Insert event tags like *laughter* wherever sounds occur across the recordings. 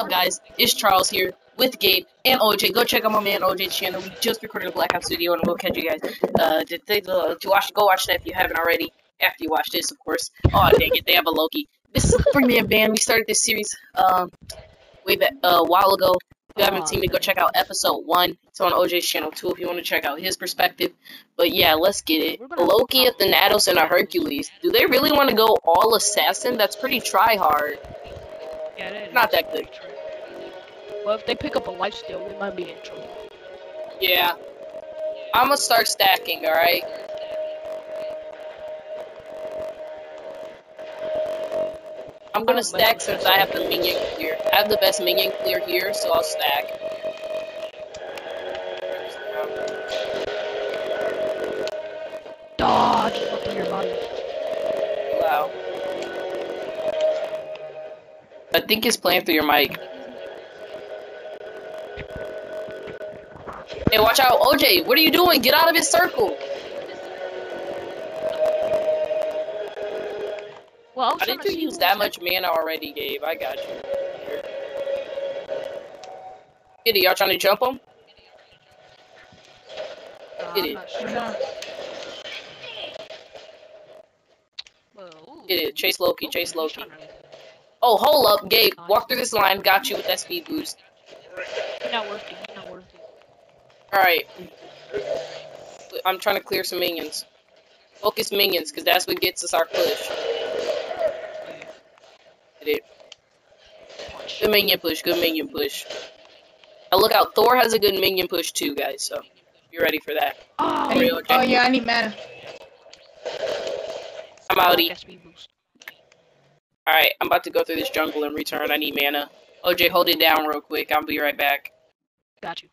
up, guys? It's Charles here with Gabe and OJ. Go check out my man OJ's channel. We just recorded a Black Ops video, and we'll catch you guys. Uh, to, to, to watch, go watch that if you haven't already. After you watch this, of course. Oh dang it, they have a Loki. This is a three-man band. We started this series um way back uh, a while ago. If you haven't seen it, go check out episode one. It's on OJ's channel too if you want to check out his perspective. But yeah, let's get it. Loki, a Thanatos, and a Hercules. Do they really want to go all assassin? That's pretty try hard. Yeah, it is. Not that good. Well, if they pick up a lifesteal, we might be in trouble. Yeah. I'm gonna start stacking, alright? I'm gonna stack since I have the minion clear. I have the best minion clear here, so I'll stack. Dodge! Through your body. Wow. I think it's playing through your mic. Hey, watch out, OJ! What are you doing? Get out of his circle! Well, I was How trying did to you use that much mana already, Gabe? I got you. Get it, y'all trying to jump him? Uh, Get it. sure. Get it, chase Loki, chase Loki. Oh, hold up, Gabe. Walk through this line. Got you with that speed boost. Not worth it. He's not worth it. Alright. I'm trying to clear some minions. Focus minions, because that's what gets us our push. Get it. Punch. Good minion push, good minion push. Now look out, Thor has a good minion push too, guys, so you're ready for that. Oh, need, Real oh yeah, I need mana. I'm outie. that speed boost. Alright, I'm about to go through this jungle and return. I need mana. OJ, hold it down real quick. I'll be right back. Got you.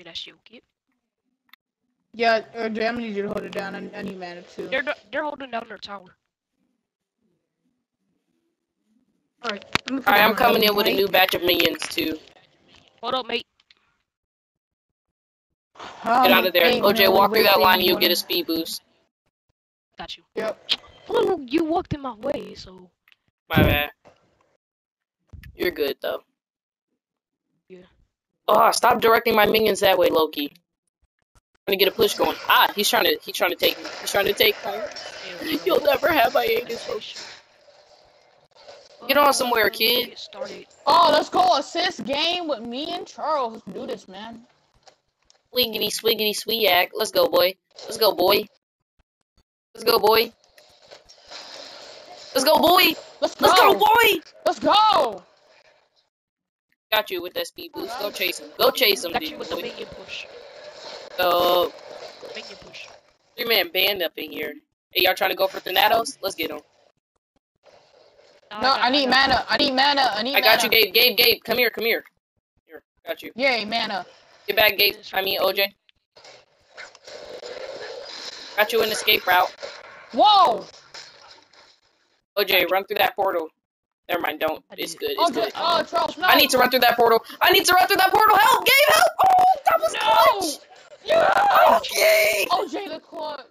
Wait, that shit. Get. Yeah, Jay, I'm gonna need you to hold it down. I, I need mana too. They're they're holding down their tower. Alright, let me put Alright, I'm coming in with a new batch of minions too. Hold up, mate. Um, Get out of there. OJ, walk through that line and you'll get a speed boost. Got you. Yep. Well, you walked in my way, so My bad. You're good though. Yeah. Oh, stop directing my minions that way, Loki. I'm gonna get a push going. Ah, he's trying to he's trying to take me. He's trying to take me. You'll never have my Aegis. Get on somewhere, kid. Oh, let's go assist game with me and Charles. Let's do this, man. Wiggity swiggity sweeyak. Let's go, boy. Let's go, boy. Let's go, boy. Let's go, boy. Let's go. Let's go, boy. Let's go. Got you with that speed boost. Go chase him. Go chase him, Got you with the minion push. Go. Minion push. Three man band up in here. Hey, y'all trying to go for Thanatos? Let's get him. No, got- I need got- mana. I need mana. I need I got you. Gabe. Gabe, Gabe, come here, come here. Here, got you. Yay, mana. Get back, Gabe. I mean, OJ. Got you an escape route. Whoa. OJ, run through that portal. Never mind, don't. It's good. Oh, It's good. J- oh, Charles, no. I need to run through that portal. I need to run through that portal. Help, Gabe, help! Oh, that was No. clutch. Yeah. Oh, okay. Oh, Jay the clutch.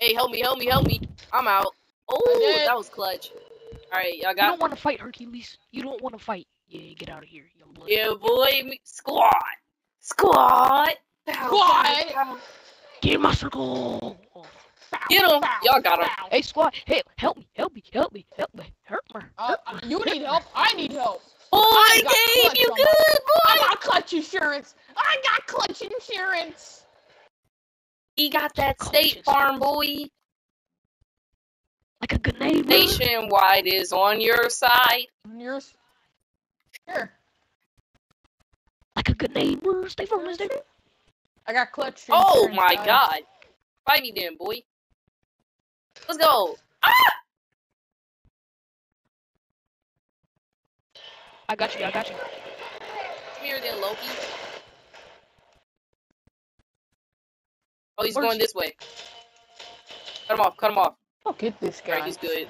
Hey, help me, help me, help me. I'm out. Oh, that was clutch. All right, y'all got. You don't want to fight Hercules. You don't want to fight. Yeah, get out of here, young blood. Yeah, boy. me- Squad. Squad. Squad. Get in my circle. Oh. Get him. Y'all got him. Hey, squad. Hey, help me, help me, help me, help me. Hurt me. Uh, you need help. I need help. Oh, I got Gabe, you on good, I got clutch insurance. I got clutch insurance. He got that State Farm, boy. Like a good neighbor. Nationwide is on your side. And yours. Here. Like a good neighbor. State Farm is there. I got clutch. insurance. Oh my guys. god. Fight me then, boy. Let's go. Ah! I got you. I got you. Come here then, Loki. Oh, he's Where's- going this way. Cut him off, cut him off. Oh, get this guy. Alright, he's good.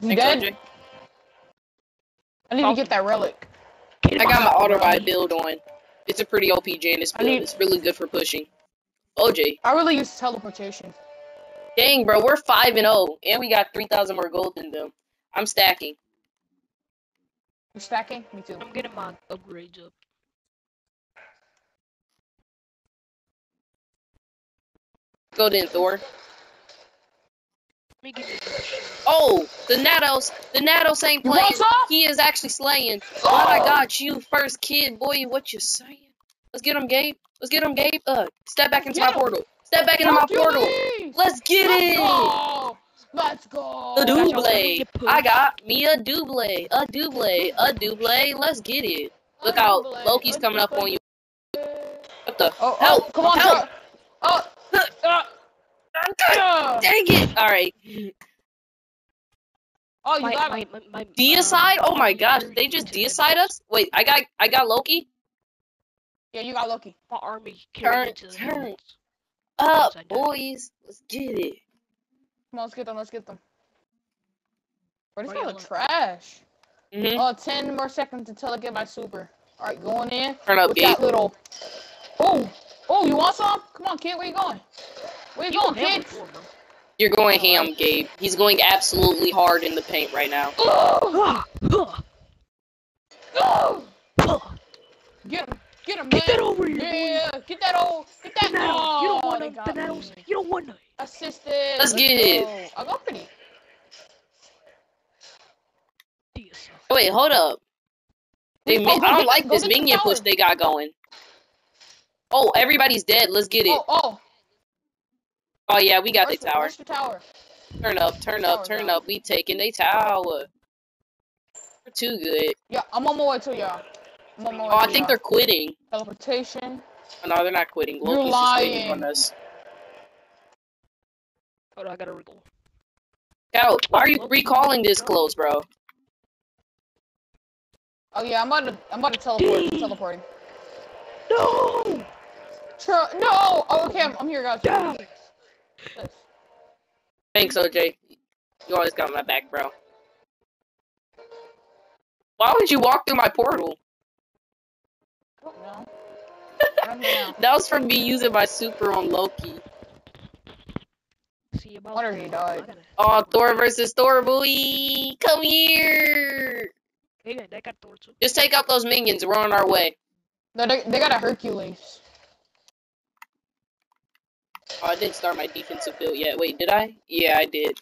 Thanks, dead? I need to get that relic. Get I got my auto ride build on. It's a pretty OP Janus build. need- It's really good for pushing. OJ, I really use teleportation. Dang, bro, we're five and zero, and we got three thousand more gold than them. I'm stacking. You stacking? Me too. I'm getting my upgrades up. Go then, Thor. Let me give you this shit. Oh, Thanatos. The Natos ain't playing. He is actually slaying. Oh my God, you first kid, boy. What you saying? Let's get him, Gabe. Let's get him, Gabe. Uh, step back into Get my portal. Step back into my portal. Hercules! Let's get Let's it. go! Let's go! A Watch out, let me double. I got me a double. A double. A double. Let's get it. Look out. Loki's coming up on you. What the? Oh, oh, Help! come on, Help! Oh, uh, *laughs* uh. Dang it! All right. oh, you My, got my, my, my, Deicide? uh, Oh my gosh, army they just carried deicide us? Wait, I got I got Loki. Yeah, you got Loki. My army Turn, carried into the turn. Humans. Up, boys. Let's get it. Come on, let's get them. Let's get them. Bro, these Where guys you are trash. hmm Oh, 10 more seconds until I get my super. All right, going in. Turn up, with Gabe. that little. Oh, oh, you want some? Come on, kid. Where you going? Where you going, Never kid? before. You're going ham, Gabe. He's going absolutely hard in the paint right now. Oh, oh. Get him, get him, man. Get that over here, boy. Yeah, get that old, get that. The Nattles. you don't Oh, want they them. got me. You don't want them. Assisted. Let's get it. go. I got pretty. Deicide. Oh, wait, hold up. They, Oh, I don't get- like this get the minion push they got going. Oh, everybody's dead. Let's get it. Oh, oh. Oh yeah, we got the tower. Where's the tower? Turn up, turn up, Tower turn down. up. We taking the tower. We're too good. Yeah, I'm on my way to y'all. I'm on my way Oh, I think they're quitting. teleportation. Oh, no, they're not quitting. You're Loki's just waiting lying. on us. Hold on, I gotta recall. Cal, why are you recalling this close, bro? Oh yeah, I'm about to, I'm about to teleport. I'm teleporting. No! Sure. No. Oh, okay. I'm, I'm here, guys. Down! Yes. Thanks, OJ. You always got my back, bro. Why would you walk through my portal? I don't know. I'm here now. That was from me using my super on Loki. See about Wonder if he died. Oh, Thor versus Thor, boy! Come here! They got Thor too. Just take out those minions. We're on our way. No, they, they got a Hercules. Oh, I didn't start my defensive build yet. Wait, did I? Yeah, I did.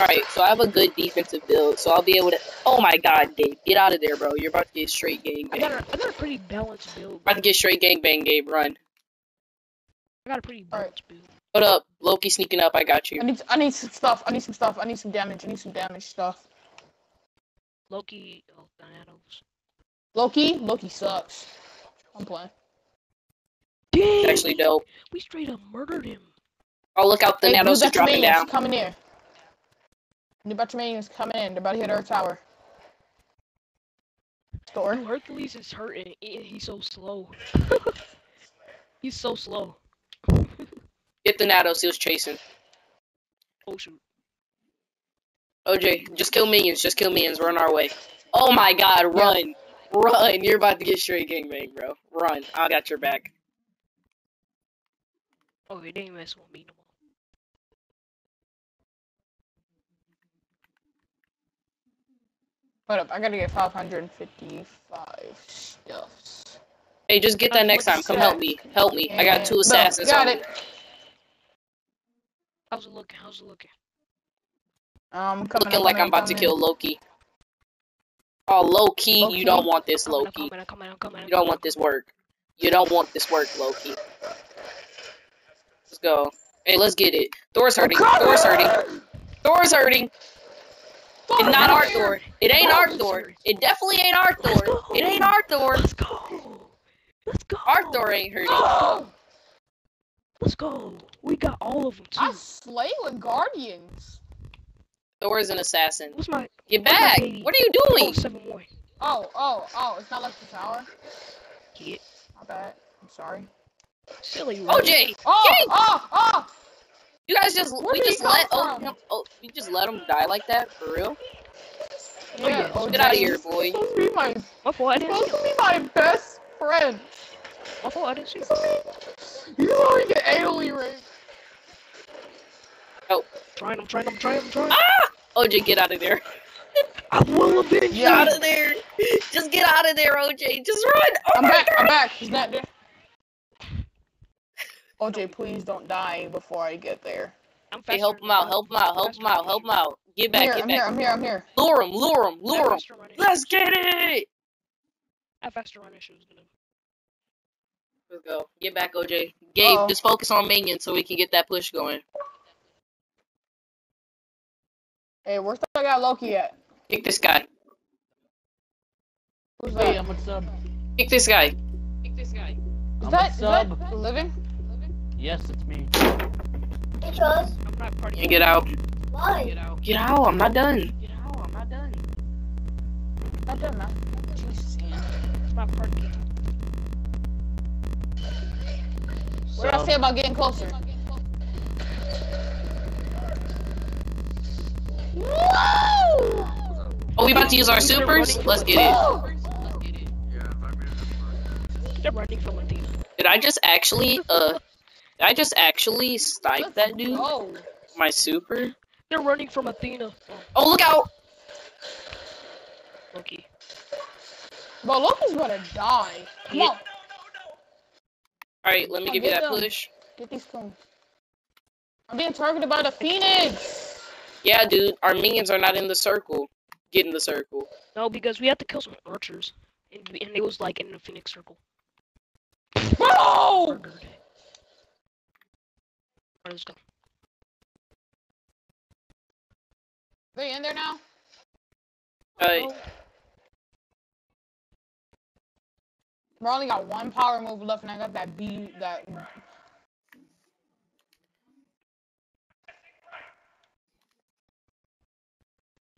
Alright, so I have a good defensive build, so I'll be able to. Oh my god, Gabe. Get out of there, bro. You're about to get straight gang I bang. got a, I got a pretty balanced build. About to get straight gang bang, Gabe. Run. I got a pretty Alright. balanced build. Hold up. Loki sneaking up. I got you. I need I need some stuff. I need some stuff. I need some damage. I need some damage stuff. Loki, oh, Thanos. Loki, Loki sucks. I'm playing. Dang! It's actually dope. We straight up murdered him. Oh, look out. The Hey, Nanos Blue is dropping Batchmanians down. coming in. New Batchmanians coming in. They're about to hit our tower. Store. Hercules is hurting. He's so slow. *laughs* He's so slow. Get Thanatos. He was chasing. Oh shoot. OJ, just kill minions. Just kill minions. We're our way. Oh my god. Run. Run. You're about to get straight gang bang, bro. Run. I got your back. Oh, he didn't mess with me no more. Hold up, I gotta get 555 stuffs. Hey, just get that Uh, next time. Come that? help me. Help me. I got two No, assassins got on it. How's it looking? How's it looking? Um, coming, Looking like I'm about to kill Loki. Oh, Loki, key, you don't want this, I'm coming, I'm Loki. I'm coming, I'm coming. I'm You don't want this work. You don't want this work, Loki. Let's go. Hey, let's get it. Thor's hurting. Thor's hurting. Thor's hurting. It's not our Thor. It ain't our Thor. It definitely ain't our Thor. It ain't our Thor. Let's go. Let's go. Our Thor ain't hurting. Oh, Let's go. We got all of them too. I slay with guardians. Thor is an assassin. What's my? Get what's my back! What are you Oh, doing? seven more. Oh, oh, oh! It's not like the tower. Kid. My bad. I'm sorry. Silly. OJ, Oh, Yay! oh, oh! You guys just Where we just let oh, from? him, oh you just let him die like that for real? Oh, yeah. oh, Get out of here, you're boy. supposed to be my, My fault. I didn't see supposed to be my best friend. My fault. I didn't see him. You already get anally raped. Trying. I'm trying. I'm trying. I'm trying. Ah! OJ, get out of there. I will avenge Get Yeah. out of there. Just get out of there, OJ. Just run. Oh I'm my back. I'm back. He's not there. OJ, please don't die before I get there. I'm Hey, help him out. Help him out. Help him out. Help him out. Get I'm back. here. Get I'm back. here. I'm here. I'm here. Lure him. Lure him. Lure him. Let's get it. I have faster running shoes than him. Let's go. Get back, OJ. Gabe, Uh-oh. just focus on minions so we can get that push going. Hey, where's the guy Loki at? Kick this guy. Who's Hey. I'm a sub. Kick this guy. Kick this guy. Is I'm that, a is sub. that living? Yes, it's me. Because I'm not partying. And get out. why? Get out. Get out. I'm not done. Get out. I'm not done. I'm not done now. Jesus, Ian. It's not partying. What did I Sub. say about getting closer? Woo! Oh, we about to use our supers? Let's get it. They're running from Athena. Did I just actually, uh, did I just actually snipe that dude? Oh, My super? They're running from Athena. Oh, look out! Loki. But Loki's gonna die. Come Yeah. on, Alright, let me Come give you that them. push. get these cones. I'm being targeted by the Phoenix. Yeah, dude, our minions are not in the circle. Get in the circle. No, because we have to kill some archers. And, and it was like in the Phoenix circle. Bro! Murdered. Alright, let's go. They in there now? Alright, Oh, Bro, I only got one power move left, and I got that B. That.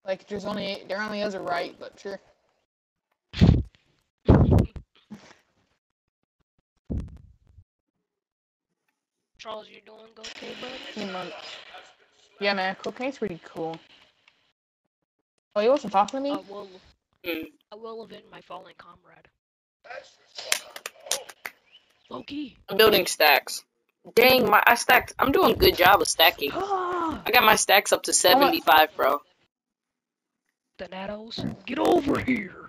Like, there's only there only is a right, but sure. Charles, you doing okay, bud? Few months. Yeah, man, cocaine's pretty cool. Oh, you wasn't talking to me? I will. Hmm. I will avenge my fallen comrade. Loki. I'm building stacks. Dang, my I stacked. I'm doing a good job of stacking. *gasps* I got my stacks up to 75, bro. Thanatos, get over here.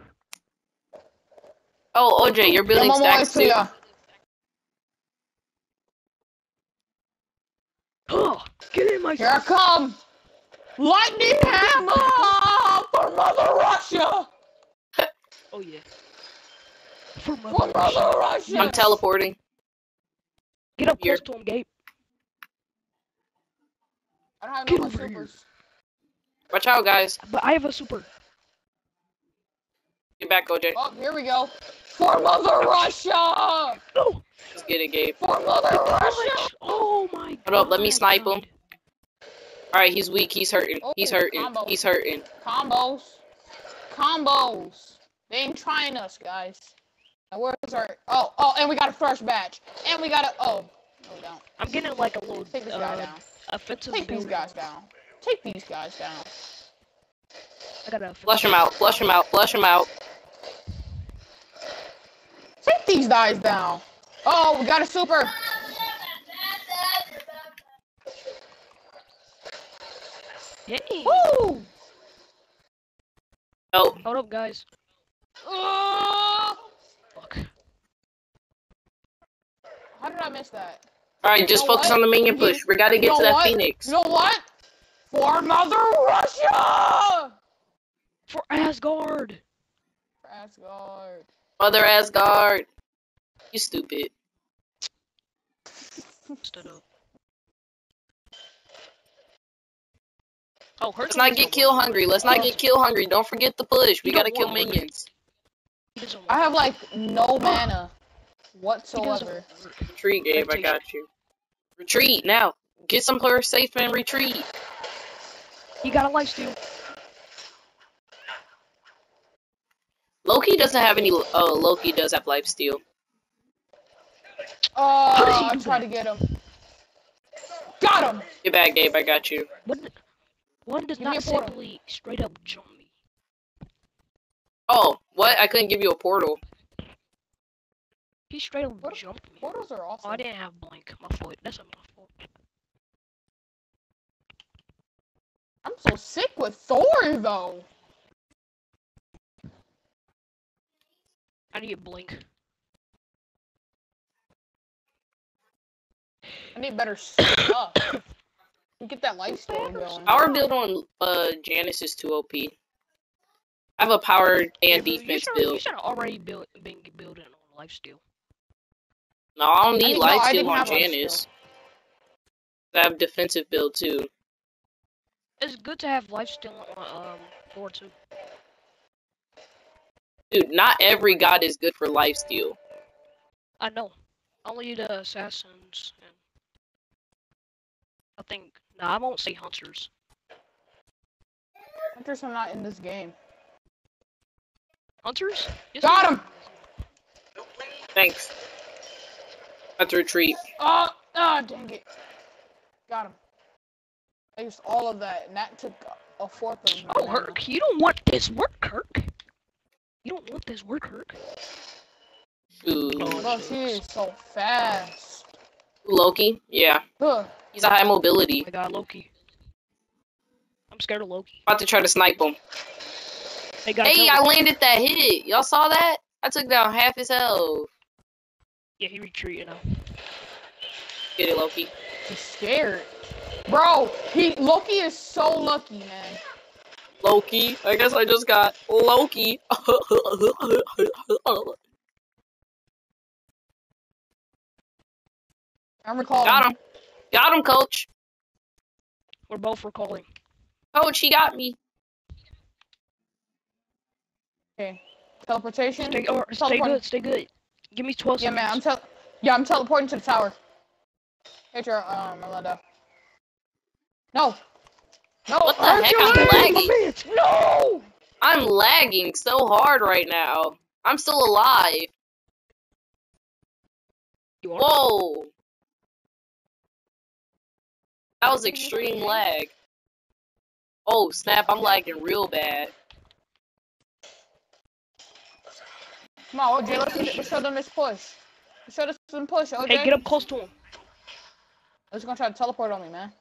Oh, OJ, you're building I'm on my stacks to too. Oh, *gasps* get in my Here I come! Lightning hammer for Mother Russia! *laughs* Oh yeah. For For mother. Mother Russia! I'm teleporting. Get up Here. close to him, Gabe. I don't have Get no more over here. supers. Watch out, guys. But I have a super. Get back, OJ. Oh, here we go. For Mother Russia! No. Let's get it, Gabe. For Mother Russia! Oh my god. Hold up, let me snipe him. Alright, he's weak. He's hurting. He's Oh, hurting. combo. He's hurting. Combos. Combos. They ain't trying us, guys. Now where's our... Oh, oh, and we got a fresh batch. And we got a... Oh. No, we don't. I'm getting like a little Take this guy uh, down. offensive. Take these guys down. Take these guys down. I got a Flush him out. Flush him out. Flush him out. Take these guys down. Oh, we got a super. Yay. Woo! Oh, Hold up, guys. Oh! Fuck. how did I miss that? alright, just You know focus what? on the minion push. We gotta You get know to that what? phoenix. You know what? For Mother Russia! For Asgard. For Asgard. Mother Asgard. You stupid. Stood up. Oh, Let's not get kill hungry. Let's not get kill hungry. Don't forget the push. We gotta kill minions. I have like no mana whatsoever. Retreat, Gabe. I got you. Retreat now. Get some players safe and retreat. He got a life steal. Loki doesn't have any. Oh, Loki does have life steal. Oh, I'm trying to get him. Got him! Get back, Gabe, I got you. One, one does not simply straight up jump me. Oh, what? I couldn't give you a portal. He straight up jumped me. Portals are awesome. Oh, I didn't have blink. My foot. That's not my fault. I'm so sick with Thor, though. How do you blink? I need better stuff. *coughs* Get that life steal going. Our build on uh Janus is too OP. I have a power Yeah, and but you defense should- You build. should have already built been building on lifesteal. No, I don't need I life didn't steal on have life Janus. I have defensive build too. It's good to have lifesteal on um Thor too. Dude, not every god is good for life steal. I know. Only the assassins and I think no, I won't say hunters. Hunters are not in this game. Hunters? Yes, Got they him! Thanks. I have to retreat. Oh, ah, dang it. Got him. I used all of that, and that took a- a fourth of my Oh, mana. Herc, you don't want this work, Kirk. You don't want this work, Kirk. Ooh. Oh. Bro, she is so fast. Loki? Yeah. Ugh. He's a high mobility. Oh I got Loki. I'm scared of Loki. About to try to snipe him. Hey, guys, Hey, I landed that hit. Y'all saw that? I took down half his health. Yeah, he retreated now. Get it, Loki. He's scared. Bro, he Loki is so lucky, man. Loki. I guess I just got Loki. *laughs* I'm recalling. got him. Got him, coach. We're both recalling. Coach, he got me. Okay. Teleportation. Stay, or, stay good, stay good. Give me 12 Yeah, seconds. man. I'm tel. Yeah, I'm teleporting to the tower. Hey, your um, Melinda. No. No. What the heck? I'm lagging. No. I'm lagging so hard right now. I'm still alive. You? Whoa. That was extreme lag. Oh, snap. I'm lagging real bad. Come on, OJ. Let's, let's show them this push. Let's show them some push, OJ. Hey, get up close to him. They're just gonna try to teleport on me, man.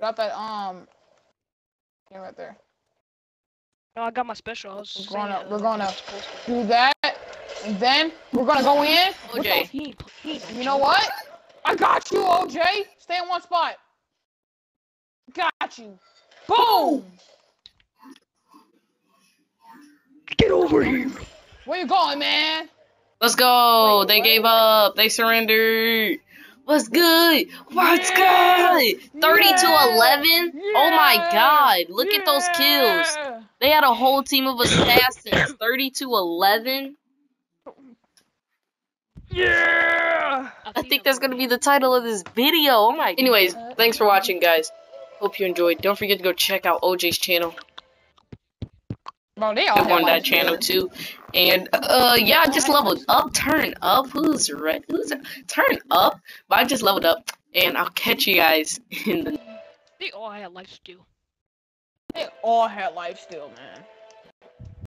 Got that um. Yeah, right there. No, I got my special. I was We're saying, gonna- uh, we're gonna- it's close to him. Do that, and then we're gonna go in. with OJ. He ain't, he ain't the- you know what? I got you, OJ. Stay in one spot. Got you. Boom. Get over here. Where you going, man? Let's go. Wait, they what? gave up. They surrendered. What's good? What's Yeah. good? 30 to Yeah. 11? Oh my god. Look at those kills. They had a whole team of assassins. *coughs* 30 to 11? Yeah. I think that's gonna be the title of this video. Oh my. Anyways, thanks for watching, guys. Hope you enjoyed. Don't forget to go check out OJ's channel. Bro, they all Go on that like- channel too. And uh, yeah, I just leveled up. Turn up. Who's red? Who's turn up? But I just leveled up, and I'll catch you guys in the They all had life steal. They all had life steal, man.